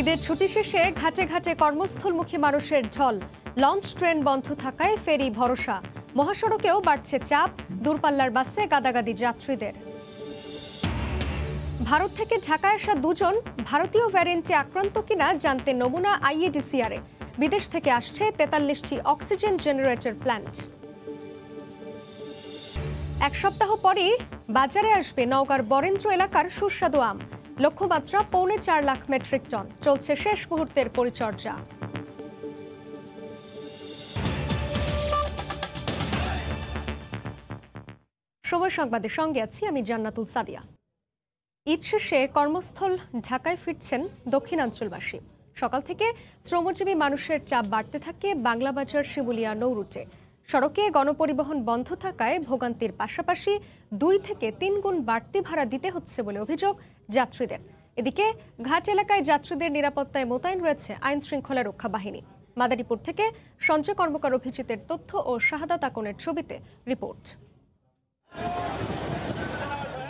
ঈদের ছুটি শেষে ঘাটে ঘাটে কর্মস্থলমুখী মানুষের ঢল লঞ্চ, ট্রেন বন্ধ থাকায় ফেরি ভরসা। মহাসড়কেও বাড়ছে চাপ, দূরপাল্লার বাসে গাদাগাদি যাত্রীদের। ভারত থেকে ঢাকায় আসা দুজন ভারতীয় ভ্যারিয়েন্টে আক্রান্ত কিনা জানতে নমুনা আইএডিসিআরে বিদেশ থেকে আসছে তেতাল্লিশটি অক্সিজেন জেনারেটর প্ল্যান্ট। এক সপ্তাহ পরই বাজারে আসবে নওগাঁর বরেন্দ্র এলাকার সুস্বাদু আম। লক্ষ্যমাত্রা পৌনে চার লাখ মেট্রিক টন। চলছে শেষ মুহূর্তের পরিচর্যা। সময় সংবাদের সঙ্গে আছি আমি জান্নাতুল সাদিয়া। ঈদ শেষে কর্মস্থল ঢাকায় ফিরছেন দক্ষিণাঞ্চলবাসী। সকাল থেকে শ্রমজীবী মানুষের চাপ বাড়তে থাকে বাংলাবাজার শিমুলিয়া নৌরুটে। সড়কে গণপরিবহন বন্ধ থাকায় ভোগান্তির পাশাপাশি দুই থেকে তিন গুণ বাড়তি ভাড়া দিতে হচ্ছে বলে অভিযোগ যাত্রীদের। এদিকে ঘাট এলাকায় যাত্রীদের নিরাপত্তায় মোতায়েন রয়েছে আইন শৃঙ্খলা রক্ষা বাহিনী। মাদারীপুর থেকে সঞ্জয় কর্মকার অভিজিতের তথ্য ও শাহাদাত আকনের ছবিতে রিপোর্ট।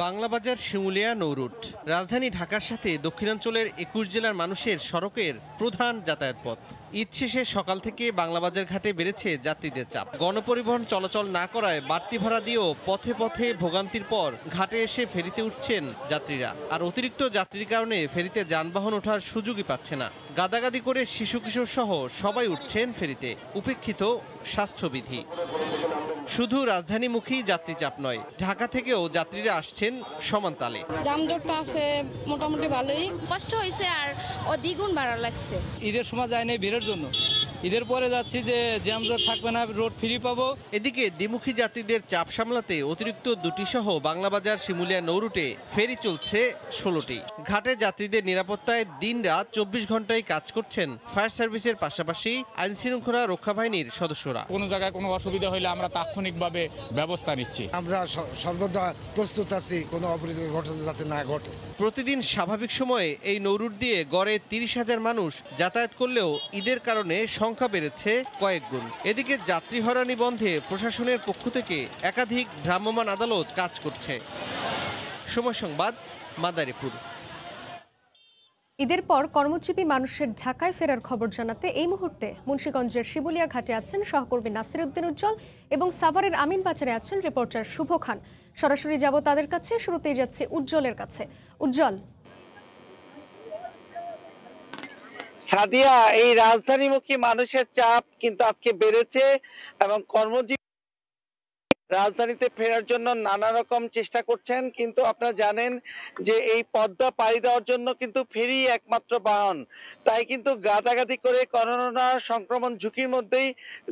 বাংলাবাজার শিমুলিয়া নৌরুট রাজধানী ঢাকার সাথে দক্ষিণাঞ্চলের একুশ জেলার মানুষের সড়কের প্রধান যাতায়াত পথ। ঈদ শেষে সকাল থেকে বাংলাবাজার ঘাটে বেড়েছে যাত্রীদের চাপ। গণপরিবহন চলাচল না করায় বাড়তি ভাড়া দিয়েও পথে পথে ভোগান্তির পর ঘাটে এসে ফেরিতে উঠছেন যাত্রীরা। আর অতিরিক্ত যাত্রীর কারণে ফেরিতে যানবাহন ওঠার সুযোগই পাচ্ছে না। গাদাগাদি করে শিশু কিশোর সহ সবাই উঠছেন ফেরিতে উপেক্ষিত স্বাস্থ্যবিধি। শুধু রাজধানীমুখী যাত্রী চাপ নয় ঢাকা থেকেও যাত্রীরা আসছেন সমান তালে। যানজটটা আছে মোটামুটি ভালোই। কষ্ট হয়েছে আর দ্বিগুণ ভাড়া লাগছে। ঈদের সময় যায় নাই ভিড়ের জন্য। ঈদের পরে যাচ্ছি যে জ্যাম রোড থাকবে না রোড ফ্রি পাবো। এদিকে দ্বিমুখী যাত্রীদের চাপ সামলাতে অতিরিক্ত দুটি সহ বাংলাবাজার শিমুলিয়া নৌরুটে ফেরি চলছে ষোলোটি। ঘাটে যাত্রীদের নিরাপত্তায় দিন রাত চব্বিশ ঘন্টায় কাজ করছেন ফায়ার সার্ভিসের পাশাপাশি আইন শৃঙ্খলা রক্ষা বাহিনীর সদস্যরা। কোনো জায়গায় কোনো অসুবিধা হলে আমরা তাৎক্ষণিকভাবে ব্যবস্থা নিচ্ছি। আমরা স- সর্বদা প্রস্তুত আছি কোনো অপরিচিত ঘটনা যাতে না ঘটে। প্রতিদিন স্বাভাবিক সময়ে এই নৌরুট দিয়ে গড়ে তিরিশ হাজার মানুষ যাতায়াত করলেও ঈদের কারণে সংখ্যা বেড়েছে কয়েক গুণ। এদিকে যাত্রী হয়রানি বন্ধে প্রশাসনের পক্ষ থেকে একাধিক ভ্রাম্যমাণ আদালত কাজ করছে। সময় সংবাদ, মাদারীপুর। ঈদের পর কর্মজীবী মানুষের ঢাকায় ফেরার খবর জানাতে এই মুহূর্তে মুন্সীগঞ্জের শিবুলিয়া ঘাটে আছেন সহকর্মী নাসির উদ্দিন উজ্জ্বল এবং সাভারের আমিন বাজারে আছেন রিপোর্টার শুভ খান। সরাসরি যাব তাদের কাছে, শুরুতেই যাচ্ছে উজ্জ্বলের কাছে। উজ্জ্বল সাদিয়া এই রাজধানীমুখী মানুষের চাপ কিন্তু আজকে বেড়েছে এবং কর্মজীবী রাজধানীতে ফেরার জন্য নানা রকম চেষ্টা করছেন, কিন্তু আপনারা জানেন যে এই পদ্মা পাড়ি দেওয়ার জন্য কিন্তু ফেরি একমাত্র বাহন। তাই কিন্তু গাদাগাদি করে করোনা সংক্রমণ ঝুঁকির মধ্যেই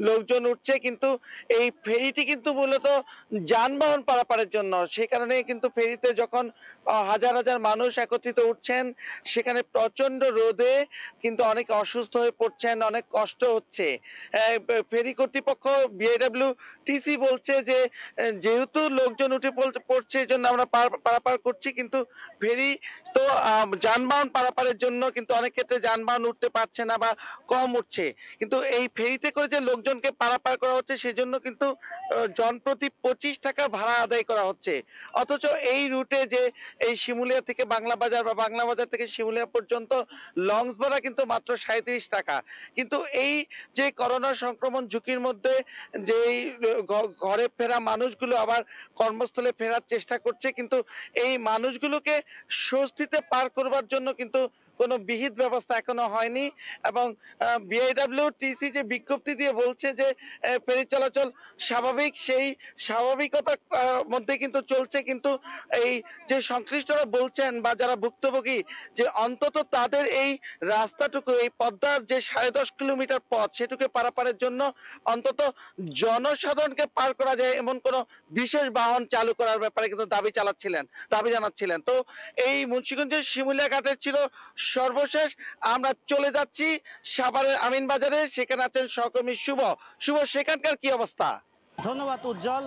লোকজন উঠছে, কিন্তু এই ফেরিটি কিন্তু মূলত যানবাহন পারাপারের জন্য। সেই কারণে কিন্তু ফেরিতে যখন হাজার হাজার মানুষ একত্রিত উঠছেন, সেখানে প্রচণ্ড রোদে কিন্তু অনেক অসুস্থ হয়ে পড়ছেন, অনেক কষ্ট হচ্ছে। ফেরি কর্তৃপক্ষ বিএডব্লিউ টিসি বলছে যে যেহেতু লোকজন উঠে পড়ছে, এই জন্য আমরা পারাপার করছি, কিন্তু ফেরি তো যানবাহন পারাপারের জন্য কিন্তু অনেক ক্ষেত্রে যানবাহন উঠতে পারছে না বা কম উঠছে। কিন্তু এই ফেরিতে করে যে লোকজনকে পারাপার করা হচ্ছে, সেজন্য কিন্তু জনপ্রতি পঁচিশ টাকা ভাড়া আদায় করা হচ্ছে। অথচ এই রুটে যে, এই শিমুলিয়া থেকে বাংলা বাজার বা বাংলা বাজার থেকে শিমুলিয়া পর্যন্ত, লঞ্চ ভাড়া কিন্তু মাত্র সাঁত্রিশ টাকা। কিন্তু এই যে করোনা সংক্রমণ ঝুঁকির মধ্যে যে ঘরে ফেরা মানুষগুলো আবার কর্মস্থলে ফেরার চেষ্টা করছে কিন্তু এই মানুষগুলোকে স্বস্তিতে পার করবার জন্য কিন্তু কোনো বিহিত ব্যবস্থা এখনও হয়নি এবং বিআইডব্লিউ টিসি যে বিজ্ঞপ্তি দিয়ে বলছে যে ফেরি চলাচল স্বাভাবিক, সেই স্বাভাবিকতার মধ্যে কিন্তু চলছে, কিন্তু এই যে সংশ্লিষ্টরা বলছেন বা যারা ভুক্তভোগী যে অন্তত তাদের এই রাস্তাটুকু, এই পদ্মার যে সাড়ে দশ কিলোমিটার পথ, সেটুকু পারাপারের জন্য অন্তত জনসাধারণকে পার করা যায়, এমন কোনো বিশেষ বাহন চালু করার ব্যাপারে কিন্তু দাবি চালাচ্ছিলেন, দাবি জানাচ্ছিলেন। তো এই মুন্সিগঞ্জের শিমুলিয়া ঘাটের ছিল সর্বশেষ আমরা চলে যাচ্ছি সাভারের আমিন বাজারে সেখানে আছেন সহকর্মী শুভ। শুভ, সেখানকার কি অবস্থা? ধন্যবাদ উজ্জ্বল।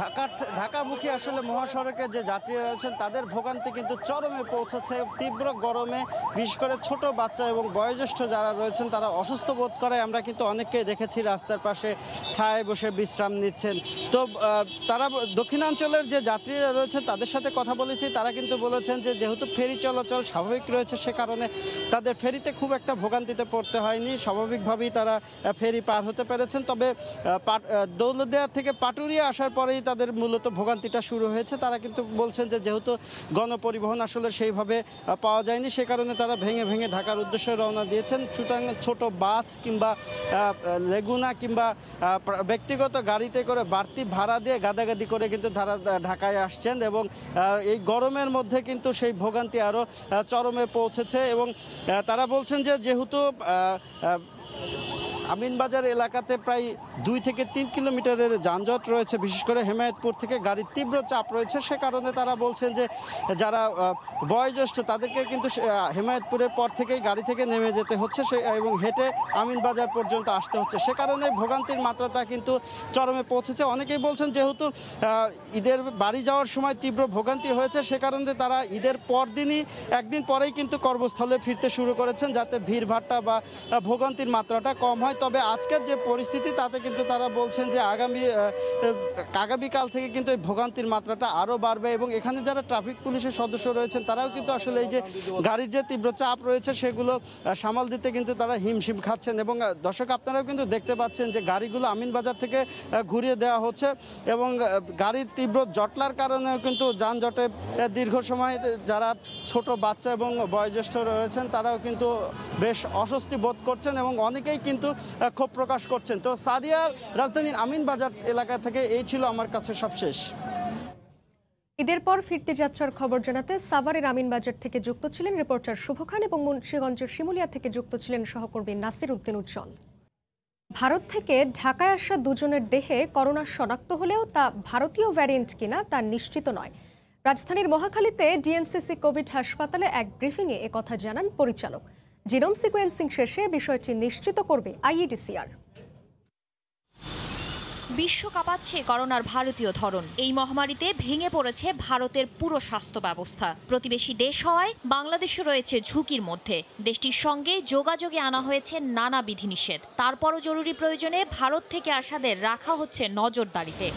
ঢাকা ঢাকামুখী আসলে মহাসড়কে যে যাত্রীরা রয়েছেন তাদের ভোগান্তি কিন্তু চরমে পৌঁছেছে। তীব্র গরমে বিশেষ করে ছোট বাচ্চা এবং বয়োজ্যেষ্ঠ যারা রয়েছেন তারা অসুস্থ বোধ করে। আমরা কিন্তু অনেককেই দেখেছি রাস্তার পাশে ছায়ায় বসে বিশ্রাম নিচ্ছেন। তো তারা দক্ষিণাঞ্চলের যে যাত্রীরা রয়েছেন তাদের সাথে কথা বলেছি। তারা কিন্তু বলেছেন যে যেহেতু ফেরি চলাচল স্বাভাবিক রয়েছে সে কারণে তাদের ফেরিতে খুব একটা ভোগান্তিতে পড়তে হয়নি। স্বাভাবিকভাবেই তারা ফেরি পার হতে পেরেছেন। তবে আহ, পাট- থেকে পাটুরিয়া আসার পরেই তাদের মূলত ভোগান্তিটা শুরু হয়েছে। তারা কিন্তু বলছেন যে যেহেতু গণপরিবহন আসলে সেইভাবে পাওয়া যায়নি, সে কারণে তারা ভেঙে ভেঙে ঢাকার উদ্দেশ্যে রওনা দিয়েছেন। সুতরাং ছোট বাস কিংবা লেগুনা কিংবা ব্যক্তিগত গাড়িতে করে বাড়তি ভাড়া দিয়ে গাদাগাদি করে কিন্তু তারা ঢাকায় আসছেন এবং এই গরমের মধ্যে কিন্তু সেই ভোগান্তি আরও চরমে পৌঁছেছে এবং তারা বলছেন যে যেহেতু আমিনবাজার এলাকাতে প্রায় দুই থেকে তিন কিলোমিটারের যানজট রয়েছে। বিশেষ করে হেমায়তপুর থেকে গাড়ির তীব্র চাপ রয়েছে। সে কারণে তারা বলছেন যে, যারা বয়োজ্যেষ্ঠ, তাদেরকে কিন্তু হেমায়তপুরের পর থেকেই গাড়ি থেকে নেমে যেতে হচ্ছে। সে, এবং হেঁটে আমিনবাজার পর্যন্ত আসতে হচ্ছে। সে কারণে ভোগান্তির মাত্রাটা কিন্তু চরমে পৌঁছেছে। অনেকেই বলছেন যেহেতু ঈদের বাড়ি যাওয়ার সময় তীব্র ভোগান্তি হয়েছে, সে কারণে তারা ঈদের পরদিনই, একদিন পরেই কিন্তু কর্মস্থলে ফিরতে শুরু করেছেন, যাতে ভিড়ভাট্টা বা ভোগান্তির মাত্রাটা কম হয়। তবে আজকের যে পরিস্থিতি, তাতে কিন্তু তারা বলছেন যে আগামী আগামীকাল থেকে কিন্তু এই ভোগান্তির মাত্রাটা আরও বাড়বে এবং এখানে যারা ট্রাফিক পুলিশের সদস্য রয়েছেন, তারাও কিন্তু আসলে এই যে গাড়ির যে তীব্র চাপ রয়েছে, সেগুলো সামাল দিতে কিন্তু তারা হিমশিম খাচ্ছেন এবং দর্শক আপনারাও কিন্তু দেখতে পাচ্ছেন যে গাড়িগুলো আমিনবাজার থেকে ঘুরিয়ে দেওয়া হচ্ছে এবং গাড়ির তীব্র জটলার কারণেও কিন্তু যানজটে দীর্ঘ সময় যারা ছোট বাচ্চা এবং বয়োজ্যেষ্ঠ রয়েছেন, তারাও কিন্তু বেশ অস্বস্তি বোধ করছেন এবং অনেকেই কিন্তু ক্ষোভ প্রকাশ করছেন। তো সাদিয়া রাজধানীর আমিনবাজার এলাকা থেকে এই ছিল আমার কাছে সবশেষ। ঈদের পর ফিরতে যাত্রার খবর জানাতে সাভারের আমিনবাজার থেকে যুক্ত ছিলেন রিপোর্টার শুভ খান এবং মুন্সিগঞ্জের শিমুলিয়া থেকে যুক্ত ছিলেন সহকর্মী নাসির উদ্দিন উজ্জ্বল। ভারত থেকে ঢাকায় আসা দুজনের দেহে করোনা শনাক্ত হলেও তা ভারতীয় ভ্যারিয়েন্ট কিনা তা নিশ্চিত নয়। রাজধানীর মহাখালীতে ডিএনসিসি কোভিড হাসপাতালে এক ব্রিফিংয়ে একথা জানান পরিচালক। জিনোম সিকোয়েন্সিং শেষে বিষয়টি নিশ্চিত করবে আইইডিসিআর। বিশ্ব কাঁপাচ্ছে করোনার ভারতীয় ধরন। এই মহামারীতে ভেঙে পড়েছে ভারতের পুরো স্বাস্থ্য ব্যবস্থা। প্রতিবেশী দেশ হওয়ায় বাংলাদেশও রয়েছে ঝুঁকির মধ্যে। দেশটির সঙ্গে যোগাযোগে আনা হয়েছে নানা বিধিনিষেধ। তারপরও জরুরি প্রয়োজনে ভারত থেকে আসাদের রাখা হচ্ছে নজরদারিতে।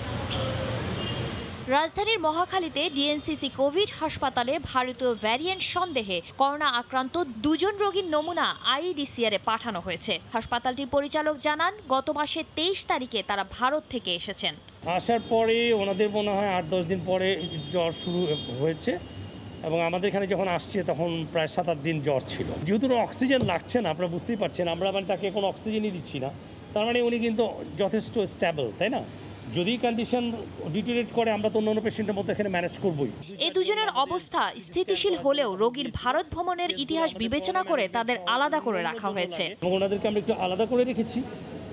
রাজধানীর মহাখালীতে ডিএনসিসি কোভিড হাসপাতালে ভারতীয় ভ্যারিয়েন্ট সন্দেহে করোনা আক্রান্ত দুজন রোগীর নমুনা আইডিসিআরে পাঠানো হয়েছে। হাসপাতালটির পরিচালক জানান, গত মাসের তেইশ তারিখে তারা ভারত থেকে এসেছেন। আসার পরে ওনাদের মনে হয় আট দশ দিন পরে জ্বর শুরু হয়েছে এবং আমাদের এখানে যখন আসছে তখন প্রায় সাত আট দিন জ্বর ছিল। যেহেতু অক্সিজেন লাগছে না, আপনারা বুঝতেই পারছেন, আমরা মানে তাকে কোনো অক্সিজেনই দিচ্ছি না। তার মানে উনি কিন্তু যথেষ্ট স্ট্যাবল তাই না? যদি কন্ডিশন ডিটোরেট করে আমরা তো অন্য পেশেন্টের মতো এখানে ম্যানেজ করবোই। এ দুজনের অবস্থা স্থিতিশীল হলেও রোগীর ভারত ভ্রমণের ইতিহাস বিবেচনা করে তাদের আলাদা করে রাখা হয়েছে। ওনাদেরকে আমরা একটু আলাদা করে রেখেছি।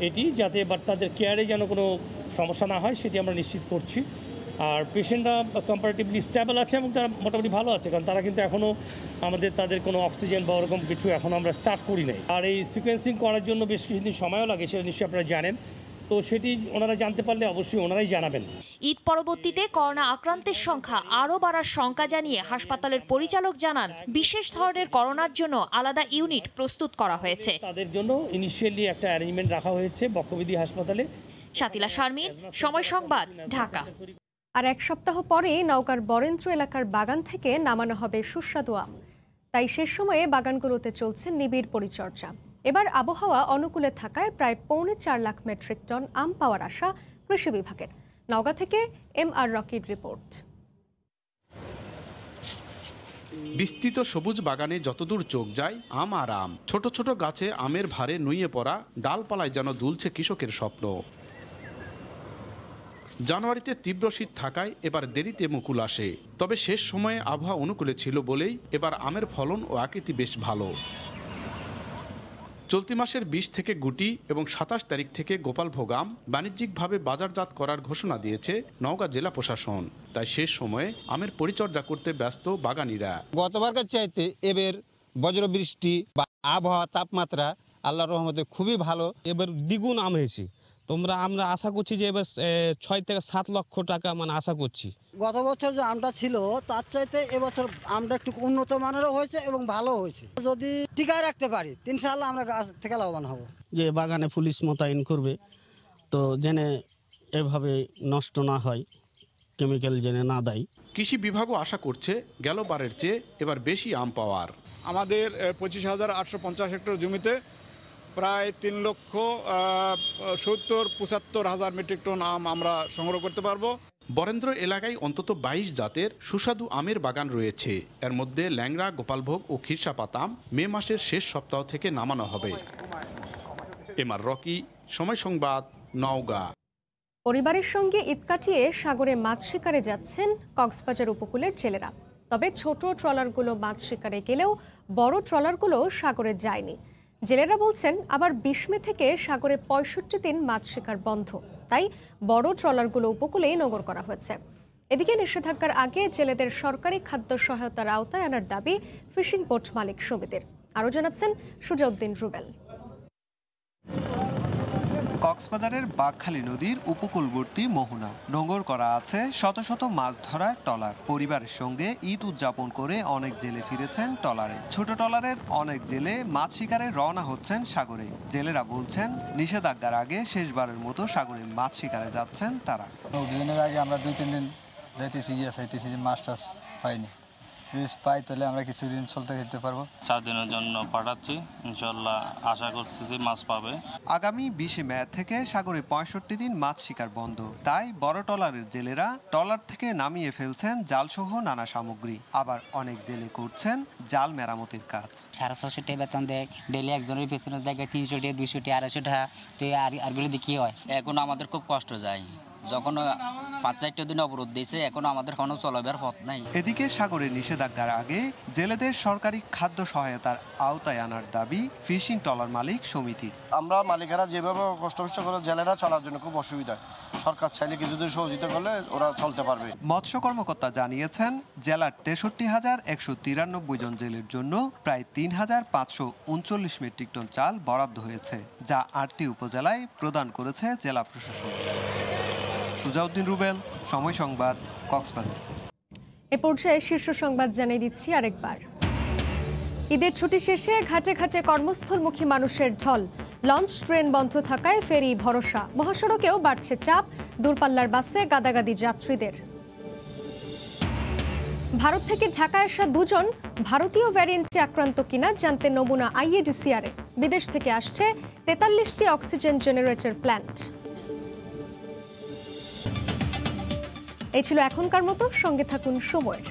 এটি যাতে বাট তাদের কেয়ারে যেন কোনো সমস্যা না হয় সেটি আমরা নিশ্চিত করছি। আর পেশেন্টরা কম্পারেটিভলি স্টেবল আছে এবং তারা মোটামুটি ভালো আছে কারণ তারা কিন্তু এখনও আমাদের তাদের কোনো অক্সিজেন বা ওরকম কিছু এখন আমরা স্টার্ট করি নাই। আর এই সিকোয়েন্সিং করার জন্য বেশ কিছুদিন সময়ও লাগে সেটা নিশ্চয়ই আপনারা জানেন। তো সেটি ওনারা জানতে পারলে অবশ্যই ওনারাই জানাবেন। ঈদ পরবর্তীতে করোনা আক্রান্তের সংখ্যা আরও বাড়ার শঙ্কা জানিয়ে হাসপাতালের পরিচালক জানান বিশেষ ধরনের করোনার জন্য আলাদা ইউনিট প্রস্তুত করা হয়েছে। তাদের জন্য ইনিশিয়ালি একটা অ্যারেঞ্জমেন্ট রাখা হয়েছে বক্ষবিধি হাসপাতালে। শাতিলা শারমিন সময় সংবাদ ঢাকা। আর এক সপ্তাহ পরে নৌকার বরেন্দ্র এলাকার বাগান থেকে নামানো হবে সুস্বাদু আম। তাই শেষ সময়ে বাগানগুলোতে চলছে নিবিড় পরিচর্যা। এবার আবহাওয়া অনুকূলে থাকায় প্রায় পৌনে চার লাখ মেট্রিক টন আম পাওয়ার আশা কৃষি বিভাগের। নওগাঁ থেকে এম আর রকির রিপোর্ট। বিস্তৃত সবুজ বাগানে যতদূর চোখ যায় আম আর আম। ছোট ছোট গাছে আমের ভারে নুইয়ে পড়া, ডালপালায় যেন দুলছে কৃষকের স্বপ্ন। জানুয়ারিতে তীব্র শীত থাকায় এবার দেরিতে মুকুল আসে। তবে শেষ সময়ে আবহাওয়া অনুকূলে ছিল বলেই এবার আমের ফলন ও আকৃতি বেশ ভালো। চলতি মাসের বিশ থেকে গুটি এবং সাতাশ তারিখ থেকে গোপালভোগ আম বাণিজ্যিকভাবে বাজারজাত করার ঘোষণা দিয়েছে নওগাঁ জেলা প্রশাসন। তাই শেষ সময়ে আমের পরিচর্যা করতে ব্যস্ত বাগানিরা। গতবারকার চাইতে এবার বজ্রবৃষ্টি বা আবহাওয়া তাপমাত্রা আল্লাহর রহমতে খুবই ভালো, এবার দ্বিগুণ আম হয়েছে। তোমরা আমরা আশা করছি যে এবার ছয় থেকে সাত লক্ষ টাকা মানে আশা করছি। গত বছর যে আমটা ছিল তার চাইতে এবছর আমটা একটু উন্নত মানেরও হয়েছে এবং ভালো হয়েছে। যদি টিকায় রাখতে পারি ইনশাআল্লাহ আমরা গাছ থেকে লাভবান হব। যে বাগানে পুলিশ মোতায়েন করবে তো জেনে এভাবে নষ্ট না হয় কেমিক্যাল জেনে না দেয়। কৃষি বিভাগও আশা করছে গেল বারের চেয়ে এবার বেশি আম পাওয়ার। আমাদের পঁচিশ হাজার আটশো পঞ্চাশ হেক্টর জমিতে প্রায় তিন লক্ষ সত্তর পঁচাত্তর হাজার মেট্রিক টন আম আমরা সংগ্রহ করতে পারব। বরেন্দ্র এলাকায় অন্তত বাইশ জাতের সুস্বাদু আমের বাগান রয়েছে। এর মধ্যে ল্যাংরা গোপালভোগ ও খিরসাপাত আম মে মাসের শেষ সপ্তাহ থেকে নামানো হবে। এমআর রকি সময় সংবাদ নওগাঁ। পরিবারের সঙ্গে ঈদ কাটিয়ে সাগরে মাছ শিকারে যাচ্ছেন কক্সবাজার উপকূলের জেলেরা। তবে ছোট ট্রলারগুলো মাছ শিকারে গেলেও বড় ট্রলারগুলো সাগরে যায়নি। জেলেরা বলছেন, আবার বিশ মে থেকে সাগরে পঁয়ষট্টি দিন মাছ শিকার বন্ধ। তাই বড় ট্রলারগুলো উপকূলেই নগর করা হয়েছে। এদিকে নিষেধাজ্ঞার আগে জেলেদের সরকারি খাদ্য সহায়তার আওতায় আনার দাবি ফিশিং বোট মালিক সমিতির। আরও জানাচ্ছেন সুজাউদ্দিন রুবেল। কক্সবাজারের বাঘখালী নদীর উপকূলবর্তী মোহনা। নোঙর করা আছে শত শত মাছ ধরার টলার। পরিবারের সঙ্গে ঈদ উদযাপন করে অনেক জেলে ফিরেছেন টলারে। ছোট টলারের অনেক জেলে মাছ শিকারে রওনা হচ্ছেন সাগরে। জেলেরা বলছেন, নিষেধাজ্ঞার আগে শেষবারের মতো সাগরে মাছ শিকারে যাচ্ছেন তারা। আগে আমরা দুই, তিন দিন যাইতেছি, গিয়ে চাইতেছি যে মাছ টাছ পাইনি। যদি পাই তাহলে আমরা কিছুদিন চলতে খেলতে পারব। চার দিনের জন্য পাঠাচ্ছি ইনশাল্লাহ আশা করতেছি মাছ পাবে। আগামী বিশে মে থেকে সাগরে পঁয়ষট্টি দিন মাছ শিকার বন্ধ। তাই বড় টলারের জেলেরা টলার থেকে নামিয়ে ফেলছেন জালসহ নানা সামগ্রী। আবার অনেক জেলে করছেন জাল মেরামতির কাজ। সাড়ে ছশো টাকা বেতন দেয় ডেলি একজনের পেছনে দেখে তিনশো টাকা দুইশো টাকা আড়াইশো টাকা তো আর আরগুলো দিয়ে কী হয়? এখন আমাদের খুব কষ্ট যায়। যখন পাঁচ চারটে দিন অবরোধ দিয়েছে এখন আমাদের কোনো চলাবার পথ নাই। এদিকে সাগরে নিষেধাজ্ঞার আগে জেলেদের সরকারি খাদ্য সহায়তার আওতায় আনার দাবি ফিশিং টলার মালিক সমিতির। আমরা মালিকেরা যেভাবে কষ্ট করে জেলেরা চলার জন্য খুব অসুবিধা। সরকার চাইলে কিছুদিন সহযোগিতা করলে ওরা চলতে পারবে। মৎস্য কর্মকর্তা জানিয়েছেন জেলার তেষট্টি হাজার একশো তিরানব্বই জন জেলের জন্য প্রায় তিন হাজার পাঁচশো উনচল্লিশ মেট্রিক টন চাল বরাদ্দ হয়েছে যা আটটি উপজেলায় প্রদান করেছে জেলা প্রশাসন। সুজাউদ্দিন রুবেল, সময় সংবাদ, কক্সবাজার। এ পর্যায়ে শীর্ষ সংবাদ জানিয়ে দিচ্ছি আরেকবার। ঈদের ছুটি শেষে ঘাটে ঘাটে কর্মস্থলমুখী মানুষের ঢল লঞ্চ, ট্রেন বন্ধ থাকায় ফেরি ভরসা। মহাসড়কেও বাড়ছে চাপ। দূরপাল্লার বাসে গাদাগাদি যাত্রীদের। ভারত থেকে ঢাকায় আসা দুজন ভারতীয় ভ্যারিয়েন্টে আক্রান্ত কিনা জানতে নমুনা আইএডিসিআরে বিদেশ থেকে আসছে তেতাল্লিশটি অক্সিজেন জেনারেটর প্ল্যান্ট। এই ছিল এখনকার মতো সঙ্গে থাকুন সময়ের।